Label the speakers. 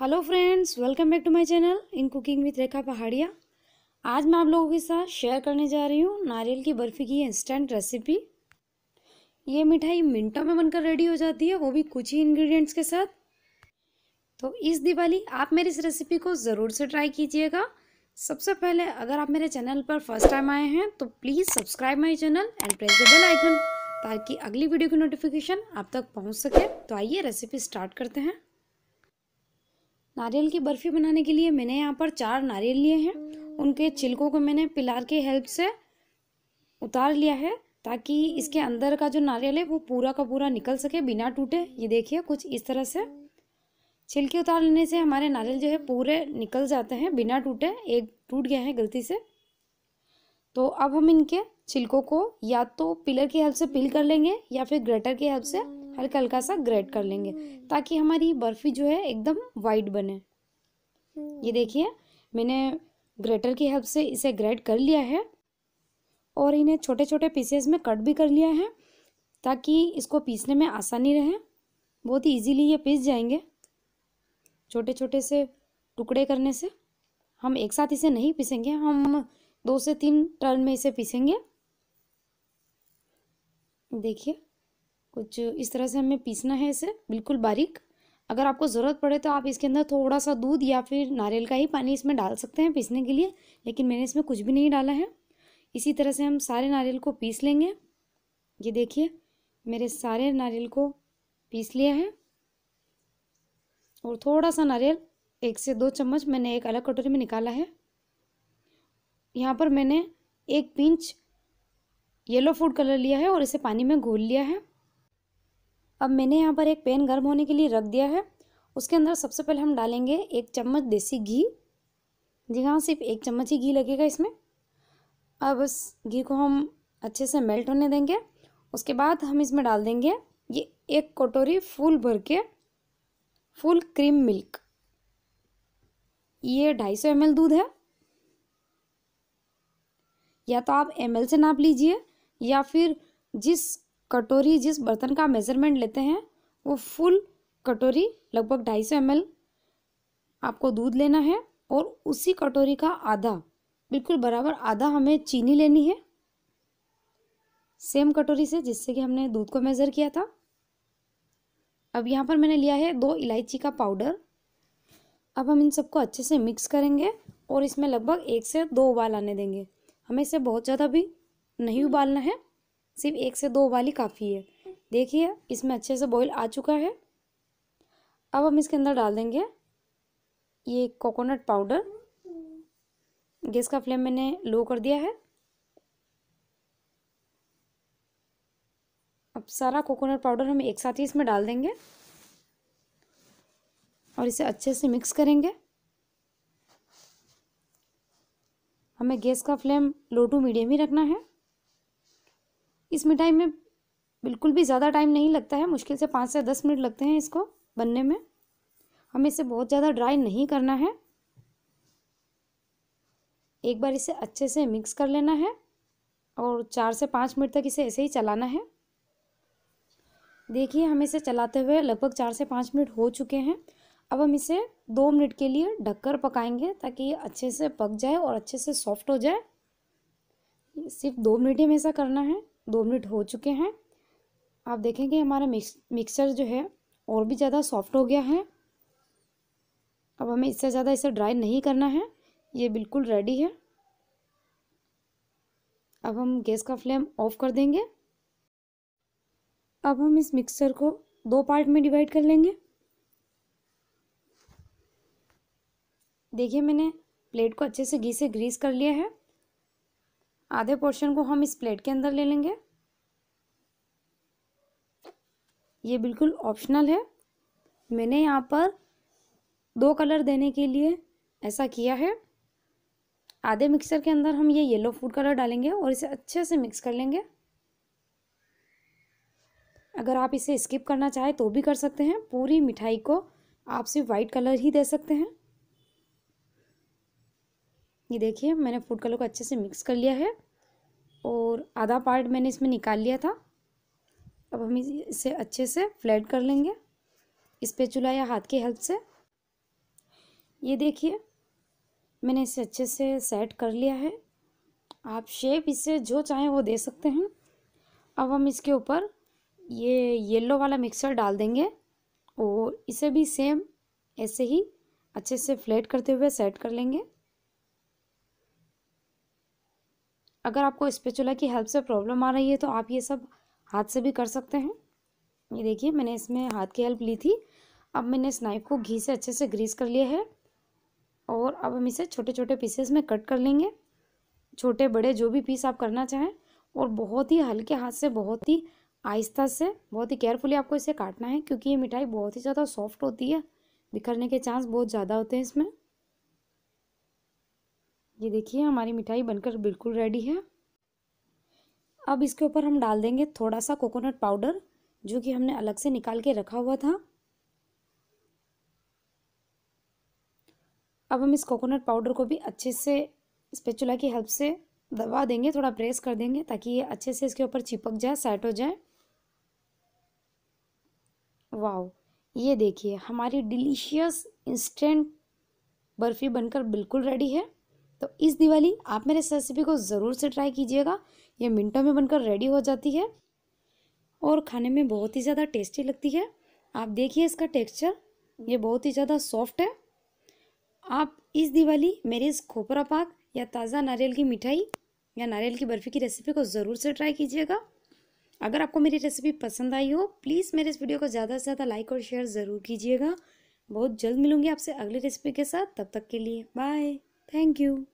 Speaker 1: Hello friends welcome back to my channel in cooking with Rekha Pahadia आज मैं आप लोगों के साथ शेयर करने जा रही हूँ नारियल की बर्फ़ी की इंस्टेंट रेसिपी ये मिठाई मिनटों में बनकर रेडी हो जाती है, वो भी कुछ ही इंग्रेडिएंट्स के साथ। तो इस दिवाली आप मेरी इस रेसिपी को ज़रूर से ट्राई कीजिएगा। सबसे पहले अगर आप मेरे चैनल पर फ़र्स्ट टाइम आए हैं तो please subscribe my channel and press the bell icon ताकि अगली वीडियो की नोटिफिकेशन आप तक पहुँच सके। तो आइए रेसिपी स्टार्ट करते हैं। नारियल की बर्फ़ी बनाने के लिए मैंने यहाँ पर चार नारियल लिए हैं। उनके छिलकों को मैंने पिलार के हेल्प से उतार लिया है ताकि इसके अंदर का जो नारियल है वो पूरा का पूरा निकल सके, बिना टूटे। ये देखिए कुछ इस तरह से। छिलके उतार लेने से हमारे नारियल जो है पूरे निकल जाते हैं, बिना टूटे। एक टूट गया है गलती से। तो अब हम इनके छिलकों को या तो पिलर की हेल्प से पिल कर लेंगे या फिर ग्रेटर की हेल्प से हल्का हल्का सा ग्रेट कर लेंगे, ताकि हमारी बर्फ़ी जो है एकदम वाइट बने। ये देखिए, मैंने ग्रेटर की हेल्प से इसे ग्रेट कर लिया है और इन्हें छोटे छोटे पीसेस में कट भी कर लिया है, ताकि इसको पीसने में आसानी रहे। बहुत ही इजीली ये पीस जाएँगे। छोटे छोटे से टुकड़े करने से हम एक साथ इसे नहीं पीसेंगे, हम दो से तीन टर्न में इसे पीसेंगे। देखिए कुछ इस तरह से हमें पीसना है इसे, बिल्कुल बारीक। अगर आपको ज़रूरत पड़े तो आप इसके अंदर थोड़ा सा दूध या फिर नारियल का ही पानी इसमें डाल सकते हैं पीसने के लिए, लेकिन मैंने इसमें कुछ भी नहीं डाला है। इसी तरह से हम सारे नारियल को पीस लेंगे। ये देखिए, मेरे सारे नारियल को पीस लिया है। और थोड़ा सा नारियल, एक से दो चम्मच मैंने एक अलग कटोरी में निकाला है। यहाँ पर मैंने एक पिंच येलो फ़ूड कलर लिया है और इसे पानी में घोल लिया है। अब मैंने यहाँ पर एक पैन गर्म होने के लिए रख दिया है। उसके अंदर सबसे पहले हम डालेंगे एक चम्मच देसी घी। जी हाँ सिर्फ़ एक चम्मच ही घी लगेगा इसमें। अब इस घी को हम अच्छे से मेल्ट होने देंगे। उसके बाद हम इसमें डाल देंगे ये एक कटोरी फुल भर के फुल क्रीम मिल्क। ये ढाई सौ एमएल दूध है। या तो आप एम से नाप लीजिए या फिर जिस कटोरी जिस बर्तन का मेज़रमेंट लेते हैं, वो फुल कटोरी, लगभग ढाई सौ एम आपको दूध लेना है और उसी कटोरी का आधा, बिल्कुल बराबर आधा हमें चीनी लेनी है। सेम कटोरी से जिससे कि हमने दूध को मेज़र किया था। अब यहाँ पर मैंने लिया है दो इलायची का पाउडर अब हम इन सबको अच्छे से मिक्स करेंगे और इसमें लगभग एक से दो उबाल आने देंगे। हमें इसे बहुत ज़्यादा भी नहीं उबालना है। सिर्फ़ एक से दो उबाली काफ़ी है। देखिए, इसमें अच्छे से बॉईल आ चुका है। अब हम इसके अंदर डाल देंगे ये कोकोनट पाउडर गैस का फ्लेम मैंने लो कर दिया है। अब सारा कोकोनट पाउडर हम एक साथ ही इसमें डाल देंगे और इसे अच्छे से मिक्स करेंगे। हमें गैस का फ्लेम लो टू मीडियम ही रखना है। इस मिठाई में बिल्कुल भी ज़्यादा टाइम नहीं लगता है, मुश्किल से पाँच से दस मिनट लगते हैं इसको बनने में। हमें इसे बहुत ज़्यादा ड्राई नहीं करना है। एक बार इसे अच्छे से मिक्स कर लेना है और चार से पाँच मिनट तक इसे ऐसे ही चलाना है। देखिए, हम इसे चलाते हुए लगभग चार से पाँच मिनट हो चुके हैं। अब हम इसे दो मिनट के लिए ढककर पकाएँगे ताकि ये अच्छे से पक जाए और अच्छे से सॉफ्ट हो जाए। सिर्फ़ दो मिनट ही हमें ऐसा करना है। दो मिनट हो चुके हैं। आप देखेंगे हमारा मिक्स मिक्सचर जो है, और भी ज़्यादा सॉफ्ट हो गया है। अब हमें इससे ज़्यादा इसे ड्राई नहीं करना है। ये बिल्कुल रेडी है। अब हम गैस का फ्लेम ऑफ़ कर देंगे। अब हम इस मिक्सचर को दो पार्ट में डिवाइड कर लेंगे। देखिए, मैंने प्लेट को अच्छे से घी से ग्रीस कर लिया है। आधे पोर्शन को हम इस प्लेट के अंदर ले लेंगे। ये बिल्कुल ऑप्शनल है। मैंने यहाँ पर दो कलर देने के लिए ऐसा किया है। आधे मिक्सर के अंदर हम ये येलो फ़ूड कलर डालेंगे और इसे अच्छे से मिक्स कर लेंगे। अगर आप इसे स्किप करना चाहें तो भी कर सकते हैं। पूरी मिठाई को आप सिर्फ़ वाइट कलर ही दे सकते हैं। ये देखिए, मैंने फ़ूड कलर को अच्छे से मिक्स कर लिया है और आधा पार्ट मैंने इसमें निकाल लिया था। अब हम इसे अच्छे से फ्लैट कर लेंगे इस पे चूल्हा या हाथ की हेल्प से। ये देखिए, मैंने इसे अच्छे से सेट कर लिया है। आप शेप इसे जो चाहें वो दे सकते हैं। अब हम इसके ऊपर ये येलो वाला मिक्सर डाल देंगे और इसे भी सेम ऐसे ही अच्छे से फ्लेट करते हुए सेट कर लेंगे। अगर आपको स्पेचुला की हेल्प से प्रॉब्लम आ रही है तो आप ये सब हाथ से भी कर सकते हैं। ये देखिए, मैंने इसमें हाथ की हेल्प ली थी। अब मैंने इस नाइफ को घी से अच्छे से ग्रीस कर लिया है और अब हम इसे छोटे छोटे पीसेस में कट कर लेंगे। छोटे, बड़े, जो भी पीस आप करना चाहें और बहुत ही हल्के हाथ से, बहुत ही आहिस्ता से, बहुत ही केयरफुली आपको इसे काटना है, क्योंकि ये मिठाई बहुत ही ज़्यादा सॉफ्ट होती है। बिखरने के चांस बहुत ज़्यादा होते हैं इसमें। ये देखिए, हमारी मिठाई बनकर बिल्कुल रेडी है। अब इसके ऊपर हम डाल देंगे थोड़ा सा कोकोनट पाउडर जो कि हमने अलग से निकाल के रखा हुआ था। अब हम इस कोकोनट पाउडर को भी अच्छे से स्पेचुला की हेल्प से दबा देंगे, थोड़ा प्रेस कर देंगे, ताकि ये अच्छे से इसके ऊपर चिपक जाए सेट हो जाए। वाओ ये देखिए, हमारी डिलीशियस इंस्टेंट बर्फ़ी बनकर बिल्कुल रेडी है। तो इस दिवाली आप मेरे इस रेसिपी को ज़रूर से ट्राई कीजिएगा। ये मिनटों में बनकर रेडी हो जाती है और खाने में बहुत ही ज़्यादा टेस्टी लगती है। आप देखिए इसका टेक्सचर ये बहुत ही ज़्यादा सॉफ्ट है। आप इस दिवाली मेरे इस खोपरा पाक या ताज़ा नारियल की मिठाई या नारियल की बर्फ़ी की रेसिपी को ज़रूर से ट्राई कीजिएगा। अगर आपको मेरी रेसिपी पसंद आई हो प्लीज़ मेरे इस वीडियो को ज़्यादा से ज़्यादा लाइक और शेयर ज़रूर कीजिएगा। बहुत जल्द मिलूँगी आपसे अगली रेसिपी के साथ। तब तक के लिए बाय थैंक यू